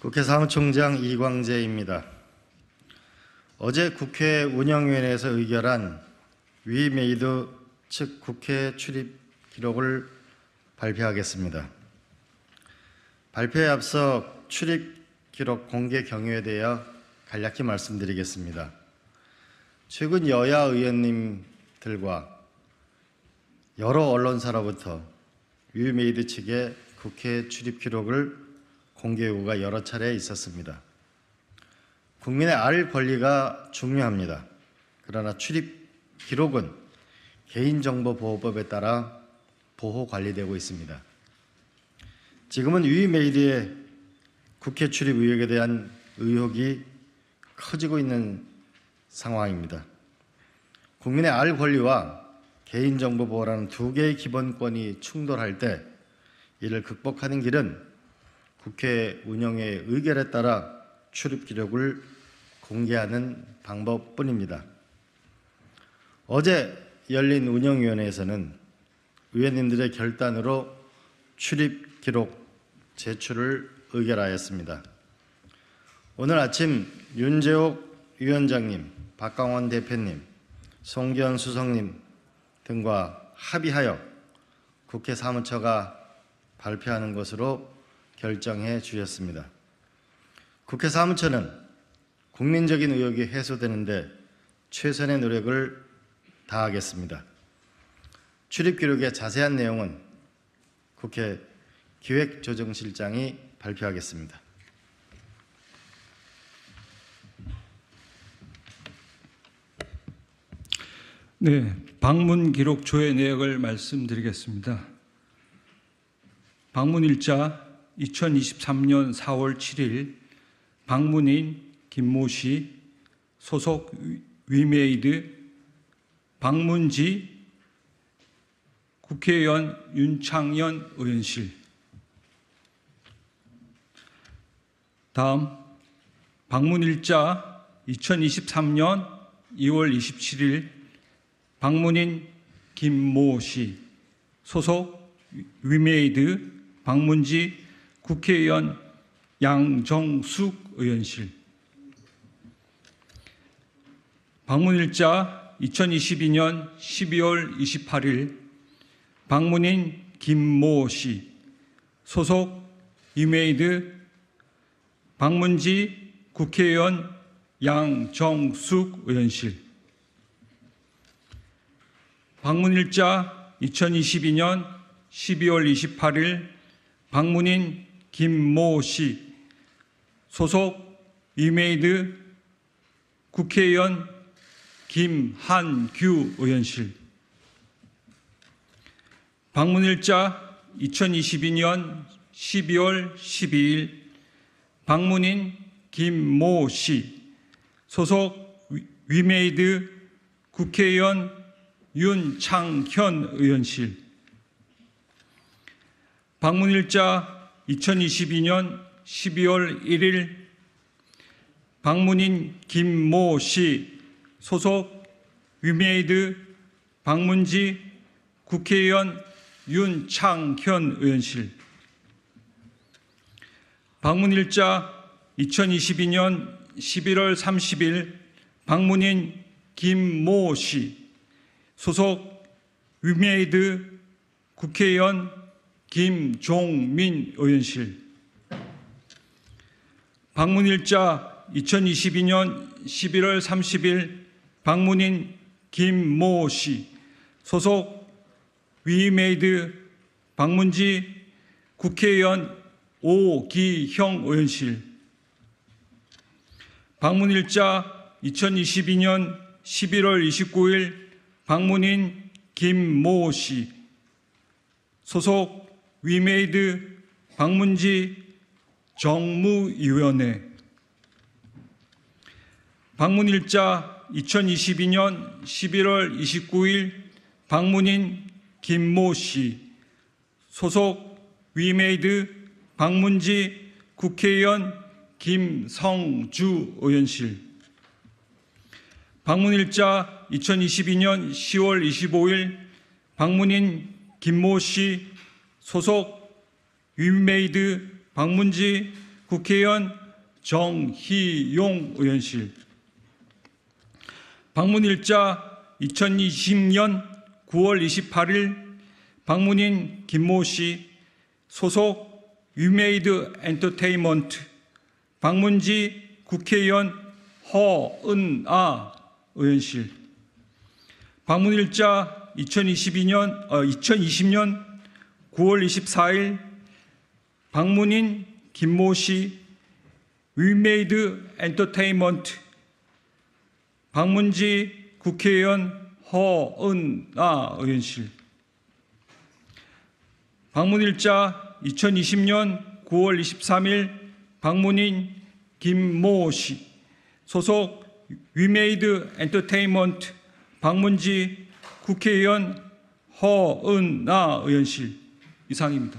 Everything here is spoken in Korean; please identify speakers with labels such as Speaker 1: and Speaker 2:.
Speaker 1: 국회 사무총장 이광재입니다. 어제 국회 운영위원회에서 의결한 위메이드 측 국회 출입 기록을 발표하겠습니다. 발표에 앞서 출입 기록 공개 경위에 대하여 간략히 말씀드리겠습니다. 최근 여야 의원님들과 여러 언론사로부터 위메이드 측의 국회 출입 기록을 공개 요구가 여러 차례 있었습니다. 국민의 알 권리가 중요합니다. 그러나 출입 기록은 개인정보보호법에 따라 보호 관리되고 있습니다. 지금은 위메이드의 국회 출입 의혹에 대한 의혹이 커지고 있는 상황입니다. 국민의 알 권리와 개인정보 보호라는 두 개의 기본권이 충돌할 때 이를 극복하는 길은 국회 운영의 의결에 따라 출입 기록을 공개하는 방법뿐입니다. 어제 열린 운영위원회에서는 의원님들의 결단으로 출입 기록 제출을 의결하였습니다. 오늘 아침 윤재옥 위원장님, 박강원 대표님, 송기현 수석님 등과 합의하여 국회 사무처가 발표하는 것으로 결정해 주셨습니다. 국회 사무처는 국민적인 의혹이 해소되는데 최선의 노력을 다하겠습니다. 출입 기록의 자세한 내용은 국회 기획조정실장이 발표하겠습니다.
Speaker 2: 네, 방문 기록 조회 내역을 말씀드리겠습니다. 방문 일자 2023년 4월 7일 방문인 김모 씨 소속 위- 위메이드 방문지 국회의원 윤창현 의원실. 다음 방문 일자 2023년 2월 27일 방문인 김모 씨 소속 위메이드 방문지 국회의원 양정숙 의원실. 방문일자 2022년 12월 28일 방문인 김모 씨. 소속 위메이드 방문지 국회의원 양정숙 의원실. 방문일자 2022년 12월 28일 방문인 김모 씨 소속 위메이드 국회의원 김한규 의원실. 방문일자 2022년 12월 12일 방문인 김모 씨 소속 위- 위메이드 국회의원 윤창현 의원실. 방문일자 2022년 12월 1일 방문인 김모 씨 소속 위메이드 방문지 국회의원 윤창현 의원실. 방문일자 2022년 11월 30일 방문인 김모 씨 소속 위메이드 국회의원 김종민 의원실. 방문일자 2022년 11월 30일 방문인 김모 씨. 소속 위메이드 방문지 국회의원 오기형 의원실. 방문일자 2022년 11월 29일 방문인 김모 씨. 소속 위메이드 방문지 정무위원회. 방문일자 2022년 11월 29일 방문인 김모 씨. 소속 위메이드 방문지 국회의원 김성주 의원실. 방문일자 2022년 10월 25일 방문인 김모 씨 소속 위메이드 방문지 국회의원 정희용 의원실. 방문일자 2020년 9월 28일 방문인 김모 씨 소속 위메이드 엔터테인먼트 방문지 국회의원 허은아 의원실. 방문일자 2022년 어, 2020년 9월 24일 방문인 김모 씨 위메이드 엔터테인먼트 방문지 국회의원 허은아 의원실. 방문일자 2020년 9월 23일 방문인 김모 씨. 소속 위메이드 엔터테인먼트 방문지 국회의원 허은아 의원실 이상입니다.